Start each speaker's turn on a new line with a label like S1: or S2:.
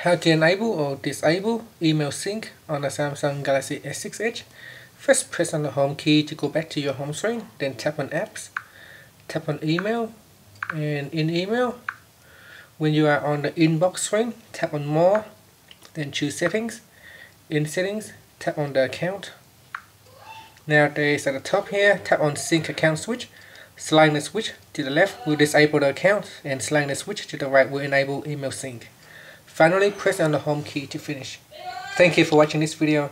S1: How to enable or disable email sync on the Samsung Galaxy S6 Edge. First press on the home key to go back to your home screen, then tap on apps, tap on email, and in email, when you are on the inbox screen, tap on more, then choose settings. In settings, tap on the account. Nowadays at the top here, tap on sync account switch. Sliding the switch to the left will disable the account and sliding the switch to the right will enable email sync. Finally, press on the home key to finish. Thank you for watching this video.